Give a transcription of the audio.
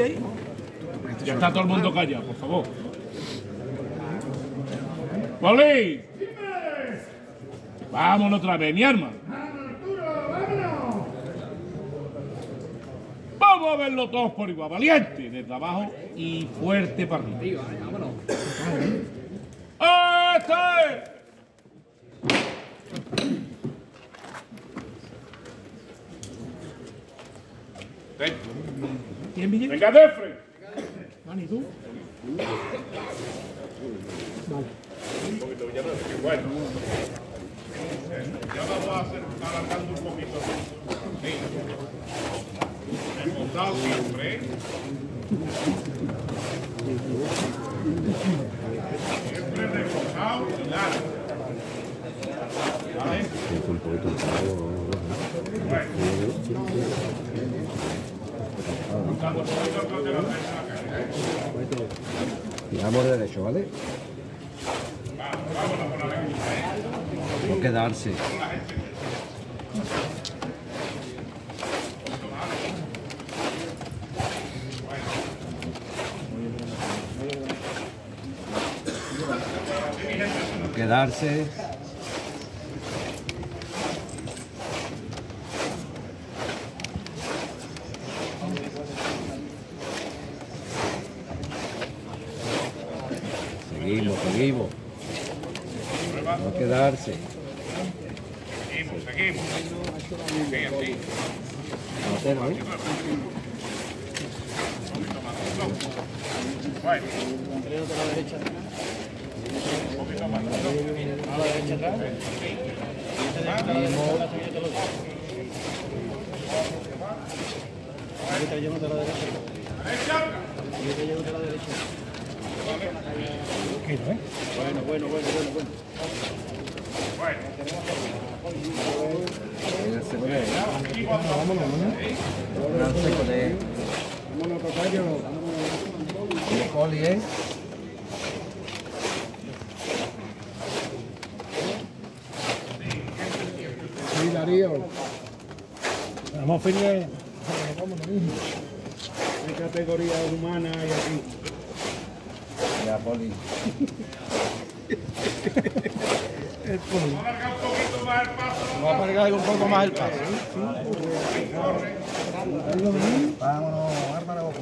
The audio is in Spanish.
Ahí. Ya está todo el mundo callado, por favor. ¡Poli! Vámonos otra vez, mi arma. Vamos a verlo todos por igual. Valiente, desde abajo y fuerte para arriba. ¡Este! ¿Quién Villa? Venga, Defre. Vale, ¿y tú? Un poquito Villanueva, qué bueno. Ya vamos a hacer alargando un poquito. Sí. Hemos dado siempre. ¿eh? Siempre reforzado y largo. ¿Vale? Un poquito Bueno. De ¿eh? Tiramos de derecho, ¿vale? No quedarse. No quedarse. Seguimos, seguimos. No quedarse. Seguimos, seguimos. Así. Mateo, ¿eh? Bueno. Un poquito más. Derecha. Bueno. Quédarse con él. Quedarse con él. Y Coli, ¿eh? Sí, Darío. Vamos a firme. Hay categoría humana y aquí poli. el poli. Vamos a alargar un poquito más el paso. Vamos a alargar un poco más el paso. Vámonos, arma la boca.